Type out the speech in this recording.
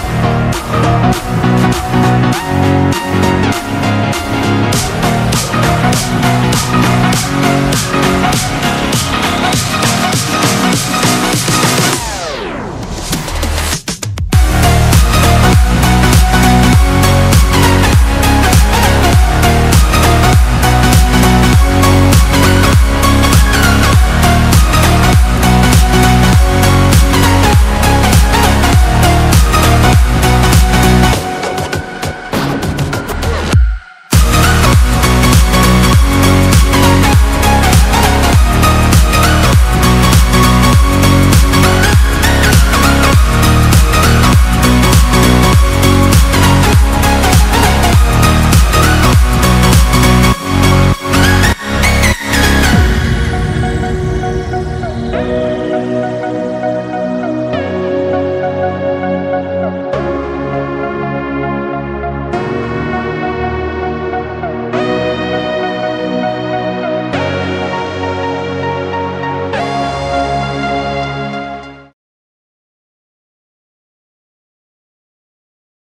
We'll be.